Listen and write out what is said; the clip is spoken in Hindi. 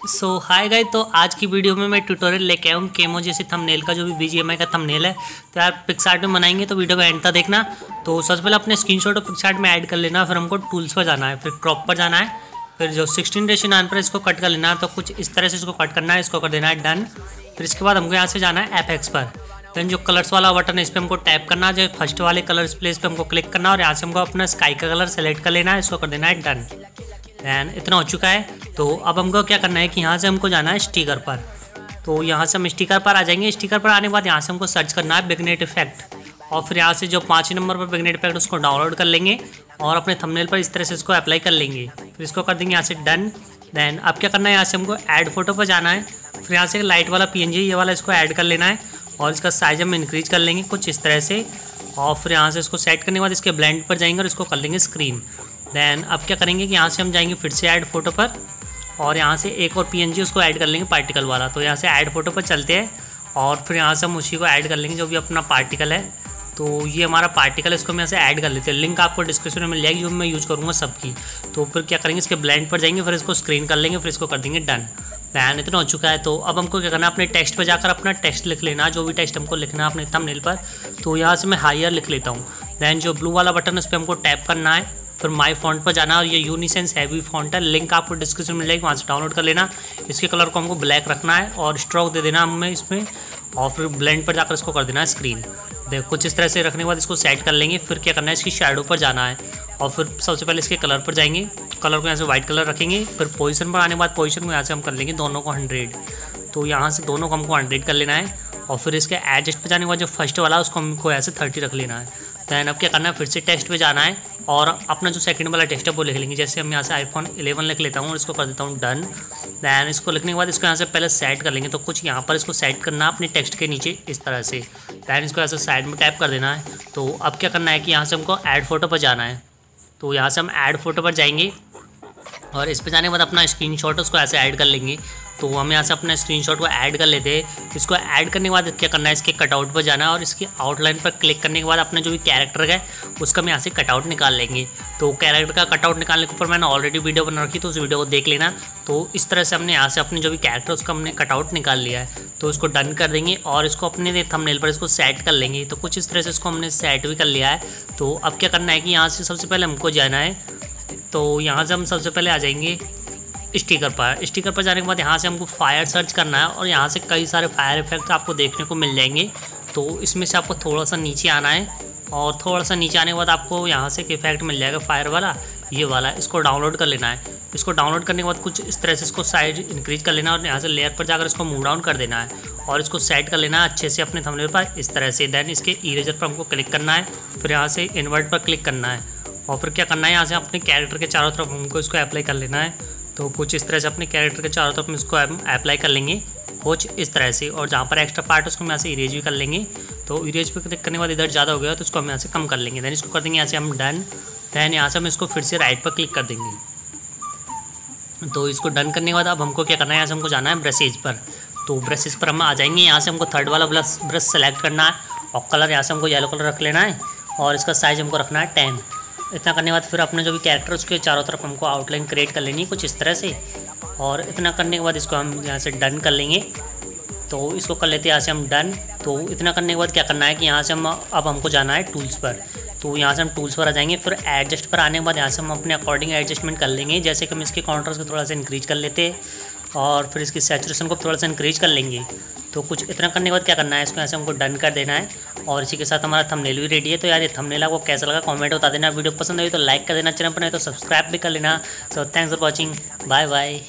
सो हाय गाइस तो आज की वीडियो में मैं ट्यूटोरियल लेके आया हूँ केमो जैसे थंबनेल का, जो भी बीजीएमआई का थंबनेल है। तो यार पिक्सार्ट में बनाएँगे तो वीडियो को एंड तक देखना। तो सबसे पहले अपने स्क्रीनशॉट और पिक्सार्ट में ऐड कर लेना, फिर हमको टूल्स पर जाना है, फिर क्रॉप पर जाना है। फिर जो सिक्सटीन रेशन आन पर इसको कट कर लेना है। तो कुछ इस तरह से इसको कट करना है, इसको कर देना है डन फिर इसके बाद हमको यहाँ से जाना है एफएक्स पर। देन जो कलर्स वाला बटन है, इस पर हमको टैप करना है। जो फ़र्स्ट वाले कलर्स प्लेस पर हमको क्लिक करना है और यहाँ से हमको अपना स्काई का कलर सेलेक्ट कर लेना है, इसको कर देना है डन दैन इतना हो चुका है। तो अब हमको क्या करना है कि यहाँ से हमको जाना है स्टिकर पर। तो यहाँ से हम स्टिकर पर आ जाएँगे। स्टिकर पर आने के बाद यहाँ से हमको सर्च करना है बिगनेट इफ़ेक्ट और फिर यहाँ से जो पाँच नंबर पर बिगनेट इफ़ेक्ट उसको डाउनलोड कर लेंगे और अपने थंबनेल पर इस तरह से इसको अप्लाई कर लेंगे। फिर इसको कर देंगे यहाँ से डन देन अब क्या करना है? यहाँ से हमको ऐड फ़ोटो पर जाना है। फिर यहाँ से लाइट वाला पीएनजी ये वाला इसको ऐड कर लेना है और इसका साइज़ हम इंक्रीज कर लेंगे कुछ इस तरह से। और फिर यहाँ से इसको सेट करने के बाद इसके ब्लेंड पर जाएँगे और इसको कर लेंगे स्क्रीन देन अब क्या करेंगे कि यहाँ से हम जाएँगे फिर से ऐड फ़ोटो पर। और यहाँ से एक और पीएनजी उसको ऐड कर लेंगे पार्टिकल वाला। तो यहाँ से ऐड फ़ोटो पर चलते हैं और फिर यहाँ से हम उसी को ऐड कर लेंगे जो भी अपना पार्टिकल है। तो ये हमारा पार्टिकल है, इसको हम यहाँ से ऐड कर लेते हैं। लिंक आपको डिस्क्रिप्शन में मिल जाएगी, जो मैं यूज़ करूँगा सबकी। तो फिर क्या करेंगे, इसके ब्लैंड पर जाएँगे, फिर इसको स्क्रीन कर लेंगे, फिर इसको कर देंगे डन दैन इतना हो चुका है। तो अब हमको क्या करना है, अपने टेक्स्ट पर जाकर अपना टेक्स्ट लिख लेना। जो भी टेक्स्ट हमको लिखना है अपने थंबनेल पर। तो यहाँ से मैं हायर लिख लेता हूँ। दैन जो ब्लू वाला बटन है, उस पर हमको टैप करना है। फिर माई फॉन्ट पर जाना और ये यूनिसेंस हैवी फॉन्ट है। लिंक आपको डिस्क्रिप्शन में मिलेगी, वहाँ से डाउनलोड कर लेना। इसके कलर को हमको ब्लैक रखना है और स्ट्रोक दे देना हमें इसमें और फिर ब्लेंड पर जाकर इसको कर देना है स्क्रीन देख, कुछ इस तरह से रखने के बाद इसको सेट कर लेंगे। फिर क्या करना है, इसकी शेडो पर जाना है और फिर सबसे पहले इसके कलर पर जाएँगे। कलर को यहाँ से वाइट कलर रखेंगे। फिर पोजीशन पर आने के बाद पोजीशन को यहाँ से हम कर लेंगे दोनों को हंड्रेड तो यहाँ से दोनों को हमको हंड्रेड कर लेना है और फिर इसके एडजस्ट पर जाने के बाद जो फ़र्स्ट वाला उसको हमको यहाँ से थर्टी रख लेना है। दैन अब क्या करना है, फिर से टेस्ट पर जाना है। और अपना जो सेकंड वाला टेस्ट है, वो लिख लेंगे। जैसे हम यहाँ से आईफोन 11 लिख लेता हूँ और इसको कर देता हूँ डन दैन इसको लिखने के बाद इसको यहाँ से पहले सेट कर लेंगे। तो कुछ यहाँ पर इसको सेट करना अपने टेक्स्ट के नीचे इस तरह से। दैन इसको ऐसे साइड में टैप कर देना है। तो अब क्या करना है कि यहाँ से हमको ऐड फ़ोटो पर जाना है। तो यहाँ से हम ऐड फ़ोटो पर जाएँगे और इस पर जाने के बाद अपना स्क्रीन शॉट उसको ऐसे ऐड कर लेंगे। तो हम यहाँ से अपने स्क्रीनशॉट को ऐड कर लेते हैं। इसको ऐड करने के बाद क्या करना है? इसके कटआउट पर जाना है और इसके आउटलाइन पर क्लिक करने के बाद अपना जो भी कैरेक्टर है उसका हम यहाँ से कटआउट निकाल लेंगे। तो कैरेक्टर का कटआउट निकालने के ऊपर मैंने ऑलरेडी वीडियो बना रखी तो उस वीडियो को देख लेना। तो इस तरह से हमने यहाँ से अपने जो भी कैरेक्टर उसका हमने कटआउट निकाल लिया है। तो इसको डन कर देंगे और इसको अपने थंबनेल पर इसको सेट कर लेंगे। तो कुछ इस तरह से इसको हमने सेट भी कर लिया है। तो अब क्या करना है कि यहाँ से सबसे पहले हमको जाना है। तो यहाँ से हम सबसे पहले आ जाएँगे स्टिकर पर। स्टिकर पर जाने के बाद यहाँ से हमको फायर सर्च करना है और यहाँ से कई सारे फायर इफ़ेक्ट आपको देखने को मिल जाएँगे। तो इसमें से आपको थोड़ा सा नीचे आना है। और थोड़ा सा नीचे आने के बाद आपको यहाँ से एक इफ़ेक्ट मिल जाएगा फायर वाला, ये वाला, इसको डाउनलोड कर लेना है। इसको डाउनलोड करने के बाद कुछ इस तरह से इसको साइज़ इंक्रीज कर लेना है और यहाँ से लेयर पर जाकर इसको मूव डाउन कर देना है। और इसको सेट कर लेना है अच्छे से अपने थंबनेल पर, इस तरह से। देन इसके इरेजर पर हमको क्लिक करना है, फिर यहाँ से इन्वर्ट पर क्लिक करना है। और फिर क्या करना है, यहाँ से अपने कैरेक्टर के चारों तरफ़ हमको इसको अप्लाई कर लेना है। तो कुछ इस तरह से अपने कैरेक्टर के चारों तरफ़ हम इसको अप्लाई कर लेंगे। कुछ इस तरह से और जहाँ पर एक्स्ट्रा पार्ट उसको हम यहाँ से इरेज भी कर लेंगे। तो इरेज पर क्लिक करने के बाद इधर ज़्यादा हो गया तो इसको हम यहाँ से कम कर लेंगे। दैन इसको कर देंगे यहाँ से हम डन दैन यहाँ से हम इसको फिर से राइट पर क्लिक कर देंगे। तो इसको डन करने के बाद अब हमको क्या करना है, यहाँ से हमको जाना है ब्रशेज पर। तो ब्रशेज पर हम आ जाएँगे, यहाँ से हमको थर्ड वाला ब्रश ब्रश सेलेक्ट करना है और कलर यहाँ से हमको येलो कलर रख लेना है और इसका साइज़ हमको रखना है टेन इतना करने के बाद फिर अपने जो भी कैरेक्टर उसके चारों तरफ़ हमको आउटलाइन क्रिएट कर लेनी है कुछ इस तरह से। और इतना करने के बाद इसको हम यहाँ से डन कर लेंगे। तो इसको कर लेते हैं यहाँ से हम डन तो इतना करने के बाद क्या करना है कि यहाँ से हम अब हमको जाना है टूल्स पर। तो यहाँ से हम टूल्स पर आ जाएँगे। फिर एडजस्ट पर आने के बाद यहाँ से हम अपने अकॉर्डिंग एडजस्टमेंट कर लेंगे। जैसे कि हम इसके काउंटर्स को थोड़ा सा इंक्रीज कर लेते हैं। और फिर इसकी सेचुरेशन को थोड़ा सा इंक्रीज कर लेंगे। तो कुछ इतना करने के बाद क्या करना है? इसको ऐसे हमको डन कर देना है। और इसी के साथ हमारा थंबनेल भी रेडी है। तो यार ये थंबनेल आपको कैसा लगा? कमेंट बता देना। वीडियो पसंद आई तो लाइक कर देना। चैनल पर नहीं तो सब्सक्राइब भी कर लेना। So thanks for watching bye bye